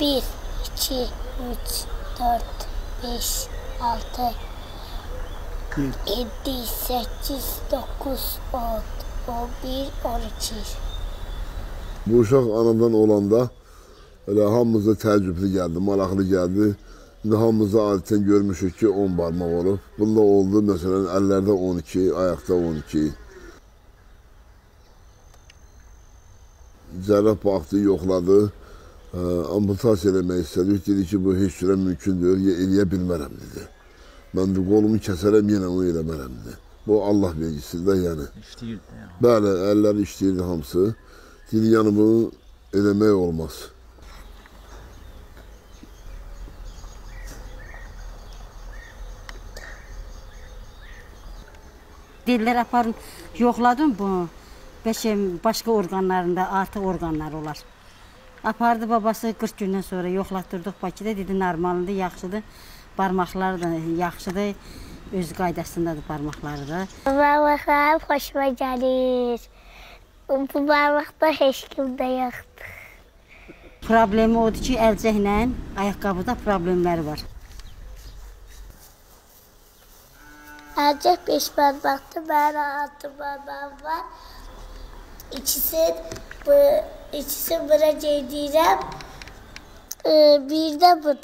1, 2, 3, 4, 5, 6, 7, 8, 9, 10, 11, 12. Bu uşaq anadan olanda elə hamımıza təəccüblü gəldi, maraqlı gəldi. İndi hamımızda adətən görmüşük ki, 10 barmaq olub. Bunda oldu, məsələn, əllərdə 12, ayaqda 12. Cərrah baxdı, yoxladı. Ə, amputasiya eləmək istədik. Dedi ki, bu heç cürə mümkün deyil, ya eləyə bilmərəm dedi. Mən də qolumu kəsərəm, yenə onu eləmərəm dedi. Bu Allah vergisidir yəni. İşləyirdi yəni. Bəli, əlləri işləyirdi hamısı. Dedi, yəni bunu eləmək olmaz. Deyirlər aparın, yoxladım bunu. Bəlkə başqa orqanlarında artıq orqanlar olar. Apardı babası 40 gündən sonra yoxlatdırdıq Bakıda. Dedi normaldır, yaxşıdır. Barmaqları da yaxşıdır. Öz qaydasındadır barmaqları da. Barmaqlarım xoşuma gəlir. Bu barmaqda heç kim də yoxdur. Problemi odur ki, əlcəklə ayaqqabıda problemləri var. Əlcək 5 barmaqda mənim 6 barmağım var. İkisi bu 2-0'a Ceydi'yle. Ee, bir de bu.